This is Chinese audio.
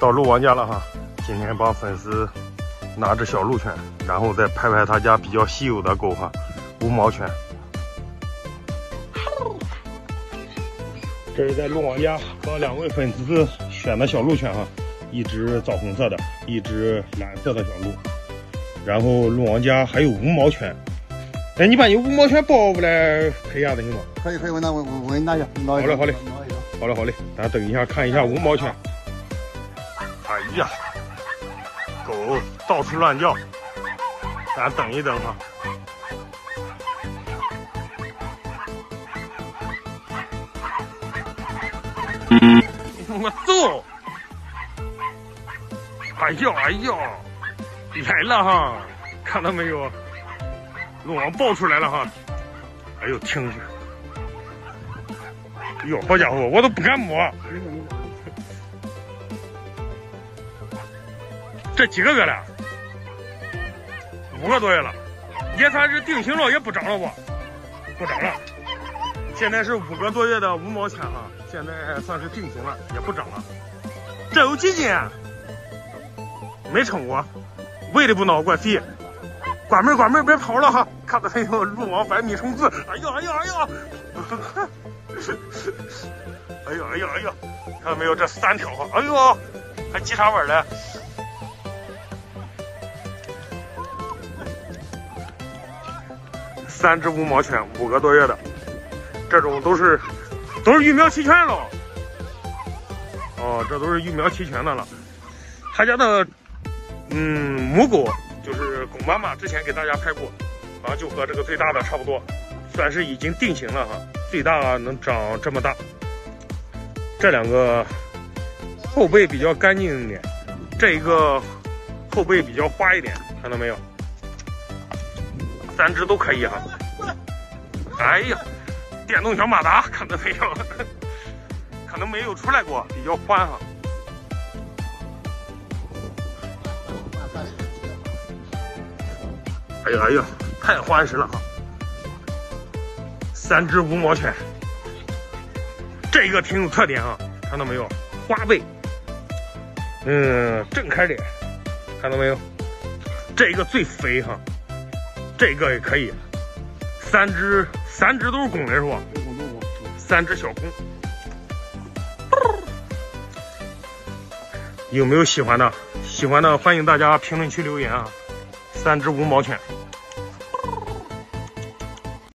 到鹿王家了哈，今天帮粉丝拿只小鹿犬，然后再拍拍他家比较稀有的狗哈，无毛犬。这是在鹿王家帮两位粉丝选的小鹿犬哈，一只枣红色的，一只蓝色的小鹿。然后鹿王家还有无毛犬，哎，你把你无毛犬抱过来陪一下子行吗？可以可以，我拿我我我给你拿一下。好嘞好嘞，好嘞好嘞，咱等一下看一下无毛犬。呀，狗到处乱叫，咱等一等哈。我走！哎呦哎呦，来了哈，看到没有？鹿王抱出来了哈！哎呦，听着，哎呦，好家伙，我都不敢摸。这几个月了？五个多月了，也算是定型了，也不长了不？不长了。现在是五个多月的五毛钱哈，现在算是定型了，也不长了。这有几斤？没称过，喂的不孬，怪肥。关门关门，别跑了哈！看到没有，鹿王反米虫子。哎呦哎呦哎呦！哎呦 哎呦哎呦！看到没有，这三条哈！哎呦，还急啥弯嘞？三只无毛犬，五个多月的，这种都是都是育苗齐全了。哦，这都是育苗齐全的了。他家的嗯母狗就是公妈妈，之前给大家拍过，好像就和这个最大的差不多，算是已经定型了哈。最大能长这么大。这两个后背比较干净一点，这一个后背比较花一点，看到没有？三只都可以哈。哎呀，电动小马达看到没有？可能没有出来过，比较欢哈。哎呀哎呀，太欢实了哈！三只无毛犬，这一个挺有特点啊，看到没有？花背，嗯，正开脸，看到没有？这一个最肥哈。这个也可以，三只三只都是公的是吧？三只小公，有没有喜欢的？喜欢的欢迎大家评论区留言啊！三只五毛犬。